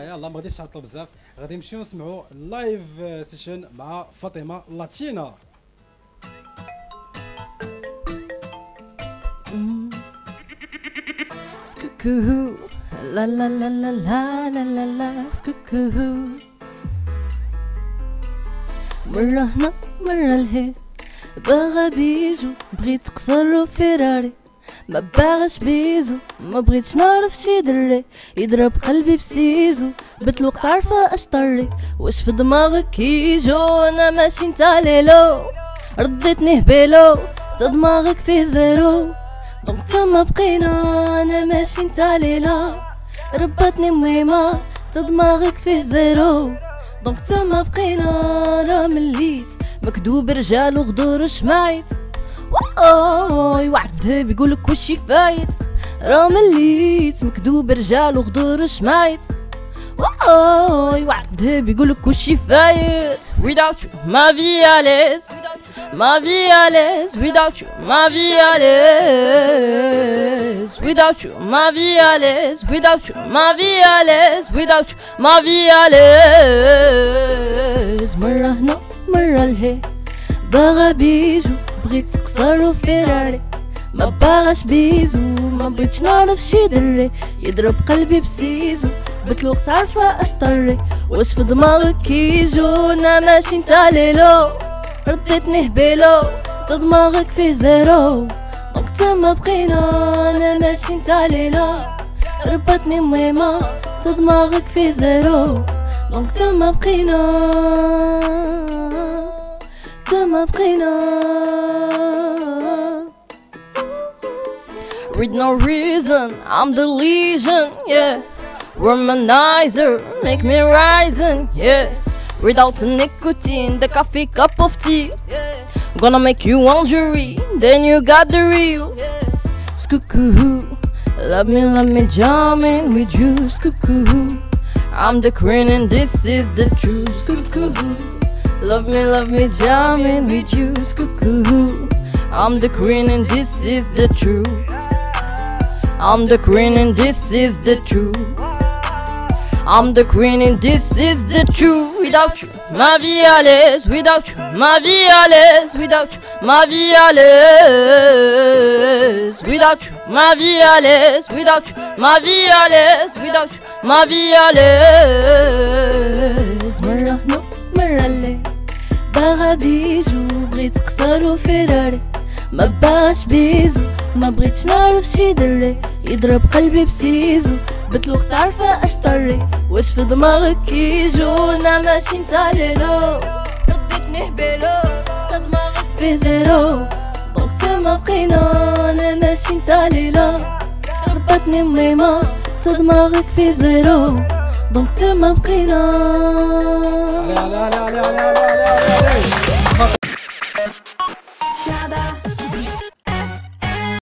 يلا ما غاديش نعطلوا بزاف. غادي نمشيو نسمعوا ال live session مع فاطمة لاتينا Skoo la la la la la la la la skoo مرة هنا مرة لهي باغا bijoux بغيت قصر فيراري ما باغاش bisous ما بغيتش نعرف شي دري. يضرب قلبي بسيزو بتلوقت عارفة اش طري. واش في دماغك كيجو؟ أنا ماشي نتا ليلو. رديتني هبيلو تا دماغك فيه زيرو. دونك تما بقينا أنا ماشي نتا ليلى ربطني مهمة تا دماغك فيه زيرو. دونك تما بقينا راه مليت. مكدوب رجال وغدور شمايت واي بيقول لك وشي فايت راه مليت مكذوب رجال وغدور شمايت. واي بيقول لك وشي فايت without you ma vie à l'aise ma vie à l'aise without you ma vie à l'aise without you ma vie à l'aise without you ma vie à l'aise without you ma vie اليز مرة هنا مرة لهي بغا بيجو. بغيت تقصر فيراري ما باغاش بيزو ما بغيتش نعرف شي دري. يضرب قلبي بسيزو بتلوقت عارفة اش طري. واش في دماغك كيجو أنا ماشي نتا ليلو. رديتني هبيلو دماغك فيه زيرو. دونك تما بقينا أنا ماشي نتا ليلى ربطني مهمة تا دماغك فيه زيرو. دونك تما بقينا. تما بقينا With no reason, I'm the legion, yeah Womanizer, make me rising, yeah Without the nicotine, the coffee cup of tea yeah. Gonna make you injury, then you got the real Skoo Love me, love me, jamming with you, skoo I'm the queen and this is the truth, skoo Love me, love me, jamming with you, skoo I'm the queen and this is the truth. I'm the queen and this is the truth. I'm the queen and this is the truth. Without you, ma vie à l'aise. Without you, ma vie à l'aise. Without you, ma vie à l'aise. Without you, ma vie à l'aise. Without you, ma vie à l'aise. Without you, ma vie à l'aise باغا bijoux بغيت قصر وفيراري ما باغاش bisous ما بغيتش نعرف شي دري. يضرب قلبي ب ciseaux بتلوقت عارفة اش طري. واش في دماغك كيجو؟ أنا ماشي رديتني هبيلو تا دماغك في زيرو. دونك تما بقينا أنا ماشي نتا ليلى ربطني ميمة تا دماغك في زيرو. دونك تما بقينا.